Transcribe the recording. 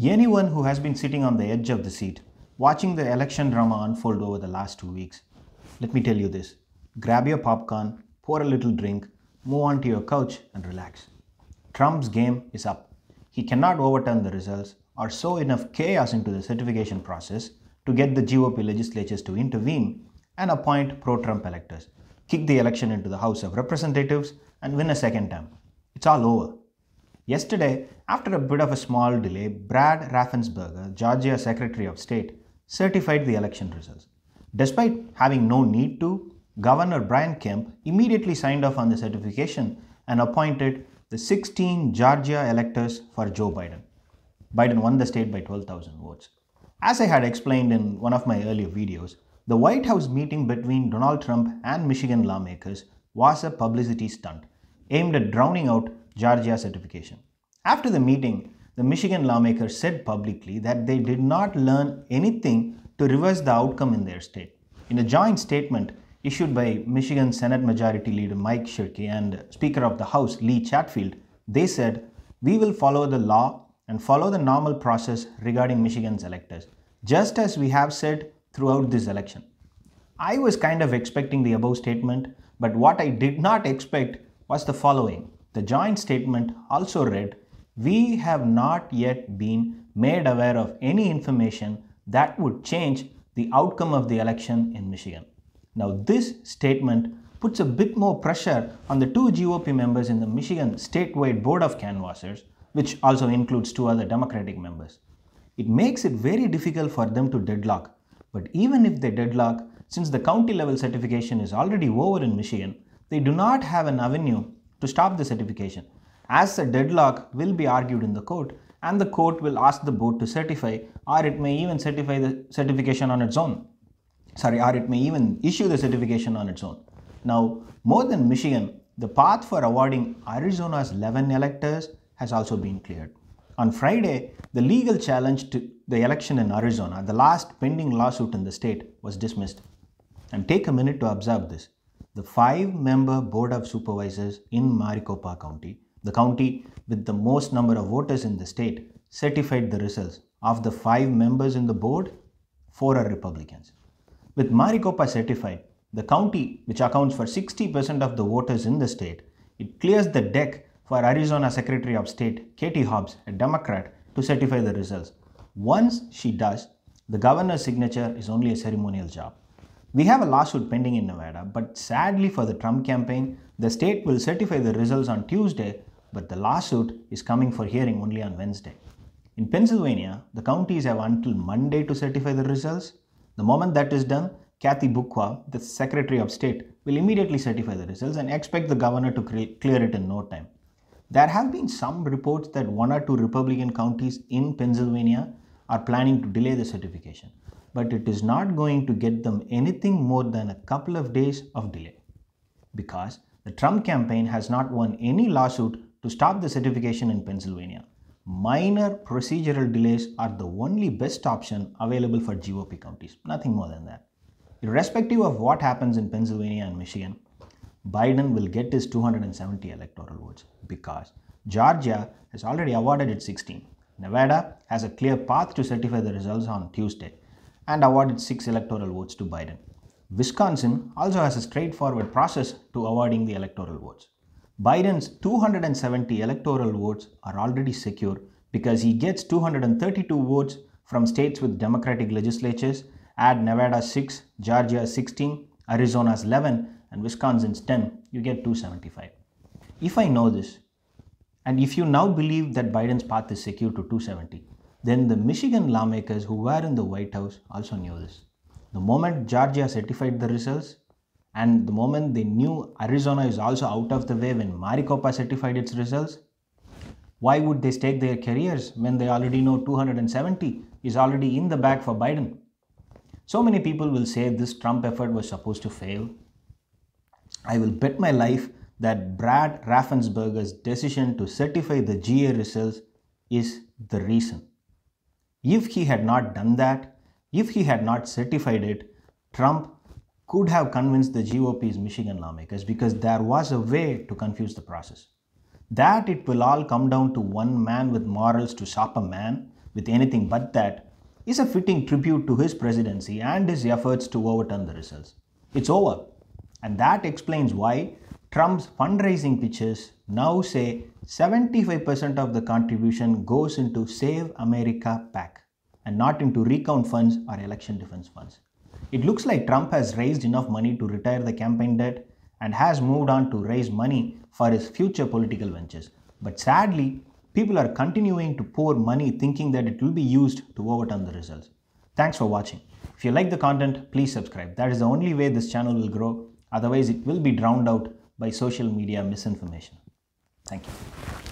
Anyone who has been sitting on the edge of the seat, watching the election drama unfold over the last two weeks, let me tell you this grab your popcorn, pour a little drink, move on to your couch, and relax. Trump's game is up. He cannot overturn the results or sow enough chaos into the certification process to get the GOP legislatures to intervene and appoint pro Trump electors, kick the election into the House of Representatives, and win a second term. It's all over. Yesterday, after a bit of a small delay, Brad Raffensperger, Georgia Secretary of State, certified the election results. Despite having no need to, Governor Brian Kemp immediately signed off on the certification and appointed the 16 Georgia electors for Joe Biden. Biden won the state by 12,000 votes. As I had explained in one of my earlier videos, the White House meeting between Donald Trump and Michigan lawmakers was a publicity stunt aimed at drowning out Georgia certification. After the meeting, the Michigan lawmakers said publicly that they did not learn anything to reverse the outcome in their state. In a joint statement issued by Michigan Senate Majority Leader Mike Shirkey and Speaker of the House Lee Chatfield, they said, We will follow the law and follow the normal process regarding Michigan's electors, just as we have said throughout this election. I was kind of expecting the above statement, but what I did not expect was the following. The joint statement also read, We have not yet been made aware of any information that would change the outcome of the election in Michigan. Now, this statement puts a bit more pressure on the two GOP members in the Michigan statewide board of canvassers, which also includes two other Democratic members. It makes it very difficult for them to deadlock. But even if they deadlock, since the county level certification is already over in Michigan, they do not have an avenue to stop the certification, as a deadlock will be argued in the court and the court will ask the board to certify or it may even certify the certification on its own. Sorry, or it may even issue the certification on its own. Now, more than Michigan, the path for awarding Arizona's 11 electors has also been cleared. On Friday, the legal challenge to the election in Arizona, the last pending lawsuit in the state, was dismissed. And take a minute to observe this. The five member Board of Supervisors in Maricopa County, the county with the most number of voters in the state, certified the results. Of the five members in the board, four are Republicans. With Maricopa certified, the county, which accounts for 60% of the voters in the state, it clears the deck for Arizona Secretary of State Katie Hobbs, a Democrat, to certify the results. Once she does, the governor's signature is only a ceremonial job. We have a lawsuit pending in Nevada, but sadly for the Trump campaign, the state will certify the results on Tuesday, but the lawsuit is coming for hearing only on Wednesday. In Pennsylvania, the counties have until Monday to certify the results. The moment that is done, Kathy Boockvar, the Secretary of State, will immediately certify the results and expect the governor to clear it in no time. There have been some reports that one or two Republican counties in Pennsylvania are planning to delay the certification, but it is not going to get them anything more than a couple of days of delay because the Trump campaign has not won any lawsuit to stop the certification in Pennsylvania. Minor procedural delays are the only best option available for GOP counties, nothing more than that. Irrespective of what happens in Pennsylvania and Michigan, Biden will get his 270 electoral votes because Georgia has already awarded its 16. Nevada has a clear path to certify the results on Tuesday and awarded 6 electoral votes to Biden. Wisconsin also has a straightforward process to awarding the electoral votes. Biden's 270 electoral votes are already secure because he gets 232 votes from states with Democratic legislatures, add Nevada 6, Georgia 16, Arizona's 11, and Wisconsin's 10, you get 275. If I know this, and if you now believe that Biden's path is secure to 270, then the Michigan lawmakers who were in the White House also knew this. The moment Georgia certified the results, and the moment they knew Arizona is also out of the way when Maricopa certified its results, why would they stake their careers when they already know 270 is already in the bag for Biden? So many people will say this Trump effort was supposed to fail. I will bet my life that Brad Raffensperger's decision to certify the GA results is the reason. If he had not done that, if he had not certified it, Trump could have convinced the GOP's Michigan lawmakers because there was a way to confuse the process. That it will all come down to one man with morals to stop a man with anything but that is a fitting tribute to his presidency and his efforts to overturn the results. It's over. And that explains why Trump's fundraising pitches now say 75% of the contribution goes into Save America PAC and not into recount funds or election defense funds. It looks like Trump has raised enough money to retire the campaign debt and has moved on to raise money for his future political ventures. But sadly, people are continuing to pour money thinking that it will be used to overturn the results. Thanks for watching. If you like the content, please subscribe. That is the only way this channel will grow. Otherwise, it will be drowned out by social media misinformation. Thank you.